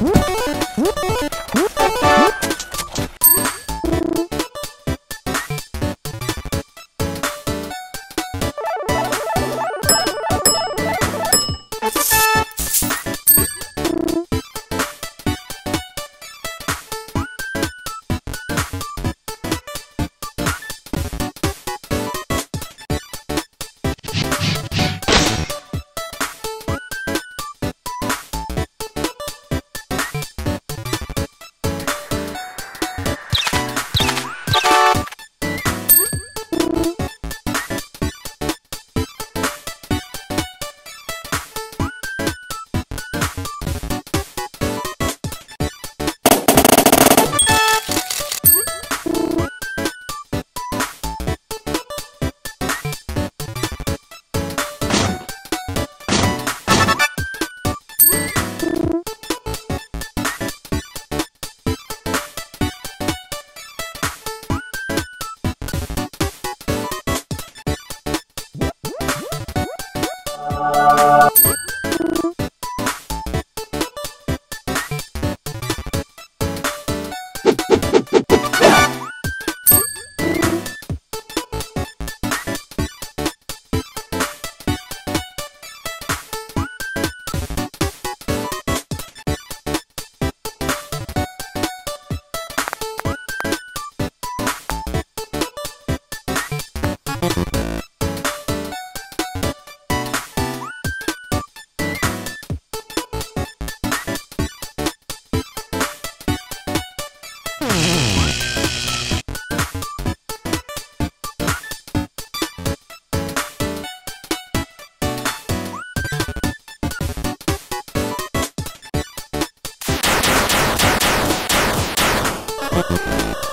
you Oh, Yeah.